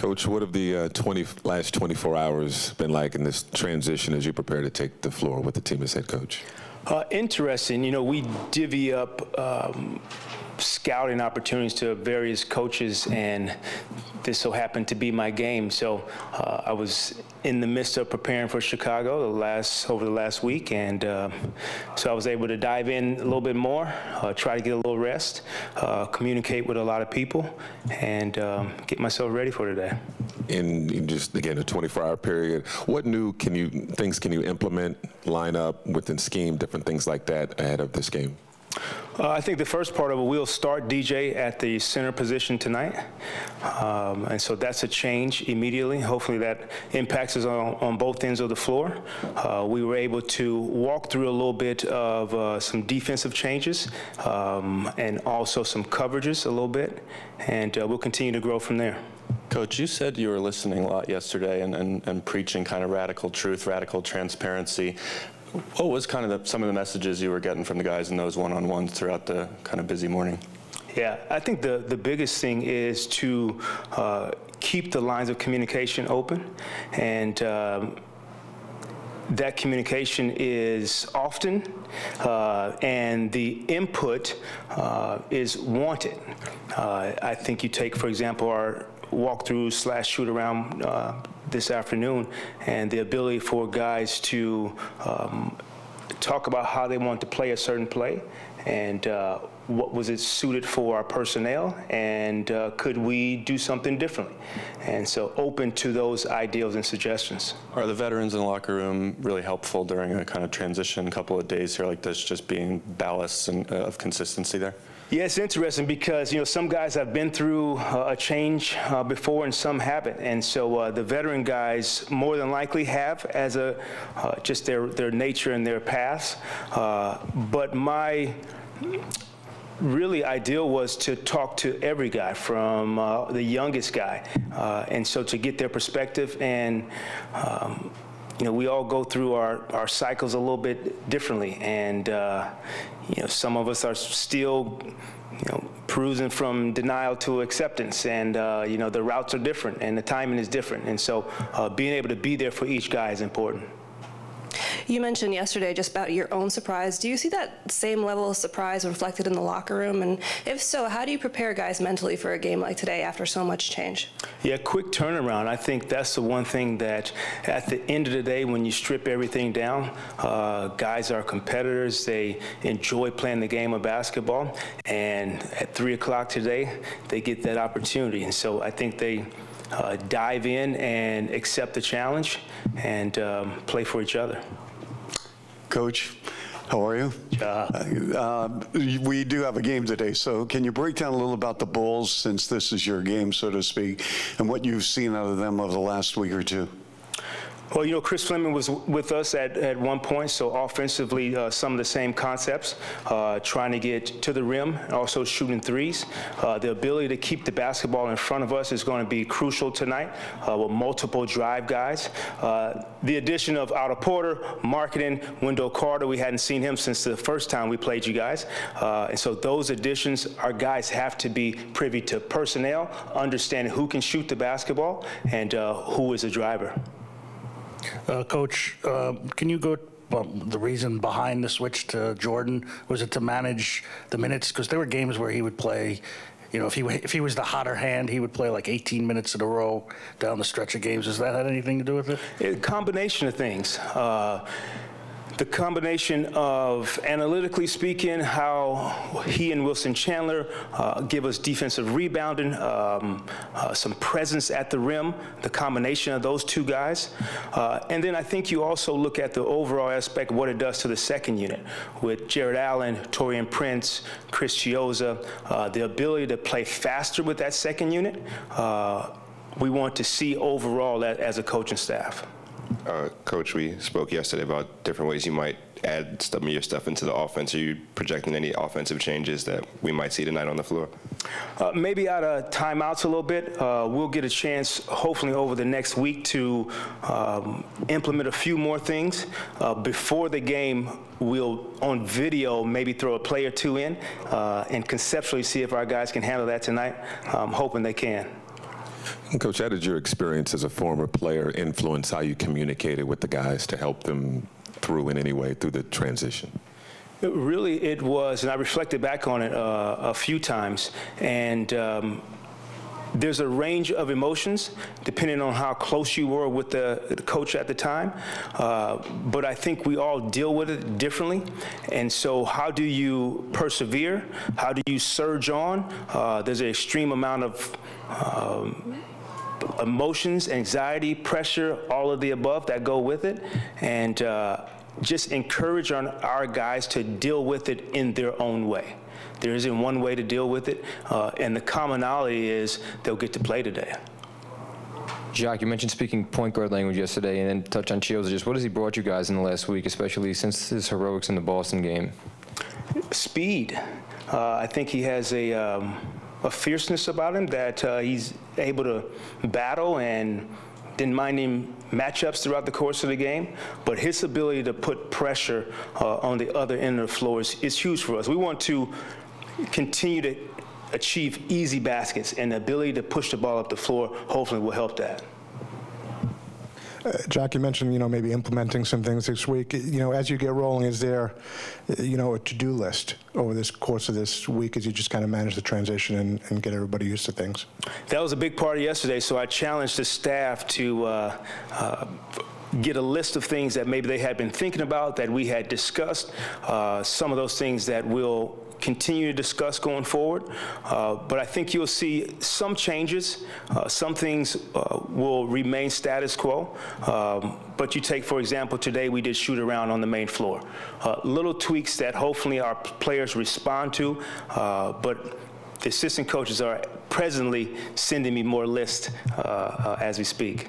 Coach, what have the uh, 20 last 24 hours been like in this transition as you prepare to take the floor with the team as head coach? Uh, interesting. You know, we divvy up um, scouting opportunities to various coaches, and this so happened to be my game. So uh, I was in the midst of preparing for Chicago the last over the last week, and uh, so I was able to dive in a little bit more, uh, try to get a little rest, uh, communicate with a lot of people, and um, get myself ready for today. In, just again a 24-hour period, what new can you things can you implement, line up within scheme, different things like that ahead of this game? Uh, I think the first part of it, we'll start DJ at the center position tonight. Um, and so that's a change immediately. Hopefully that impacts us on, on both ends of the floor. Uh, we were able to walk through a little bit of uh, some defensive changes um, and also some coverages a little bit. And uh, we'll continue to grow from there. Coach, you said you were listening a lot yesterday and, and, and preaching kind of radical truth, radical transparency. What was kind of the, some of the messages you were getting from the guys in those one-on-ones throughout the kind of busy morning? Yeah, I think the, the biggest thing is to uh, keep the lines of communication open and um, that communication is often uh, and the input uh, is wanted. Uh, I think you take, for example, our walkthrough slash shoot around uh, this afternoon and the ability for guys to um, talk about how they want to play a certain play and uh, what was it suited for our personnel and uh, could we do something differently? And so open to those ideals and suggestions. Are the veterans in the locker room really helpful during a kind of transition couple of days here like this just being ballasts and, uh, of consistency there yeah, it's interesting because you know some guys have been through uh, a change uh, before and some haven't, and so uh, the veteran guys more than likely have as a uh, just their their nature and their paths. Uh, but my really ideal was to talk to every guy from uh, the youngest guy, and so to get their perspective and. Um, you know, we all go through our, our cycles a little bit differently. And, uh, you know, some of us are still, you know, cruising from denial to acceptance. And, uh, you know, the routes are different and the timing is different. And so uh, being able to be there for each guy is important. You mentioned yesterday just about your own surprise. Do you see that same level of surprise reflected in the locker room? And if so, how do you prepare guys mentally for a game like today after so much change? Yeah, quick turnaround. I think that's the one thing that at the end of the day, when you strip everything down, uh, guys are competitors. They enjoy playing the game of basketball. And at 3 o'clock today, they get that opportunity. And so I think they uh, dive in and accept the challenge and um, play for each other. Coach, how are you? Uh, uh, we do have a game today, so can you break down a little about the Bulls since this is your game, so to speak, and what you've seen out of them over the last week or two? Well, you know, Chris Fleming was with us at, at one point, so offensively, uh, some of the same concepts, uh, trying to get to the rim, also shooting threes. Uh, the ability to keep the basketball in front of us is going to be crucial tonight uh, with multiple drive guys. Uh, the addition of Otto Porter, Markkanen, Wendell Carter, we hadn't seen him since the first time we played you guys. Uh, and so those additions, our guys have to be privy to personnel, understanding who can shoot the basketball and who is a driver. Uh, Coach, uh, can you go um, the reason behind the switch to Jordan? Was it to manage the minutes? Because there were games where he would play, you know, if he if he was the hotter hand, he would play like 18 minutes in a row down the stretch of games. Has that had anything to do with it? A combination of things. Uh, the combination of analytically speaking, how he and Wilson Chandler uh, give us defensive rebounding, um, uh, some presence at the rim, the combination of those two guys. Uh, and then I think you also look at the overall aspect, of what it does to the second unit with Jarrett Allen, Taurean Prince, Chris Chiozza, uh, the ability to play faster with that second unit. Uh, we want to see overall as a coaching staff. Uh, Coach, we spoke yesterday about different ways you might add some of your stuff into the offense. Are you projecting any offensive changes that we might see tonight on the floor? Uh, maybe out of timeouts a little bit. Uh, we'll get a chance, hopefully, over the next week to um, implement a few more things. Uh, before the game, we'll, on video, maybe throw a play or two in uh, and conceptually see if our guys can handle that tonight. I'm hoping they can. Coach, how did your experience as a former player influence how you communicated with the guys to help them through in any way through the transition? It really, it was, and I reflected back on it uh, a few times, and um, there's a range of emotions depending on how close you were with the, the coach at the time. Uh, but I think we all deal with it differently. And so, how do you persevere? How do you surge on? Uh, there's an extreme amount of um, emotions, anxiety, pressure, all of the above that go with it. And uh, just encourage our, our guys to deal with it in their own way. There isn't one way to deal with it, uh, and the commonality is they'll get to play today. Jacque, you mentioned speaking point guard language yesterday, and then touch on Chiozza. Just what has he brought you guys in the last week, especially since his heroics in the Boston game? Speed. Uh, I think he has a, um, a fierceness about him that uh, he's able to battle and didn't mind him matchups throughout the course of the game, but his ability to put pressure uh, on the other end of the floor is, is huge for us. We want to continue to achieve easy baskets, and the ability to push the ball up the floor hopefully will help that. Uh, Jacque, you mentioned, you know, maybe implementing some things this week. You know, as you get rolling, is there, you know, a to-do list over this course of this week as you just kind of manage the transition and, and get everybody used to things? That was a big part of yesterday, so I challenged the staff to uh, uh, get a list of things that maybe they had been thinking about, that we had discussed, uh, some of those things that we'll continue to discuss going forward. Uh, but I think you'll see some changes. Uh, some things uh, will remain status quo. Um, but you take, for example, today we did shoot around on the main floor. Uh, little tweaks that hopefully our players respond to. Uh, but the assistant coaches are presently sending me more lists uh, as we speak.